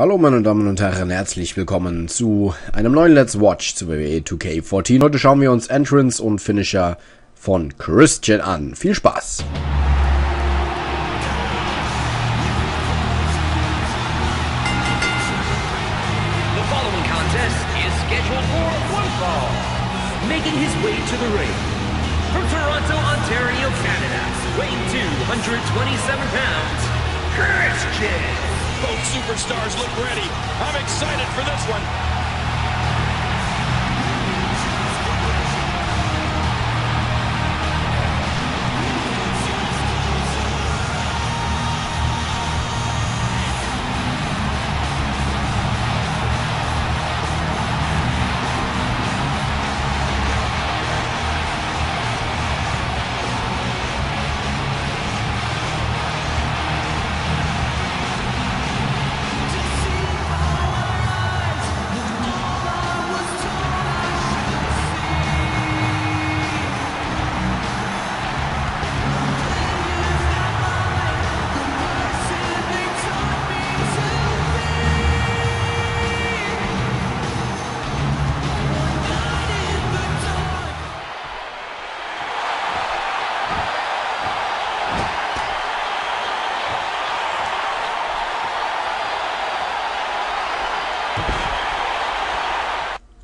Hallo meine Damen und Herren, herzlich willkommen zu einem neuen Let's Watch zu WWE 2K14. Heute schauen wir uns Entrance und Finisher von Christian an. Viel Spaß! The following contest is scheduled for one fall. Making his way to the ring. From Toronto, Ontario, Canada, weighing 227 pounds, Christian. Both superstars look ready. I'm excited for this one.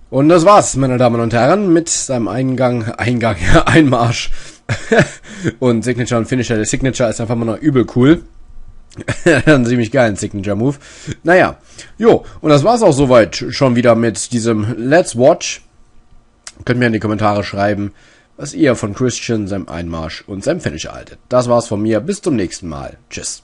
Und das war's, meine Damen und Herren, mit seinem Eingang, Eingang, Einmarsch und Signature und Finisher. Der Signature ist einfach mal noch übel cool. Ein ziemlich geilen Signature-Move. Naja, jo, und das war's auch soweit schon wieder mit diesem Let's Watch. Könnt mir in die Kommentare schreiben, was ihr von Christian, seinem Einmarsch und seinem Finisher haltet. Das war's von mir. Bis zum nächsten Mal. Tschüss.